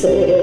So.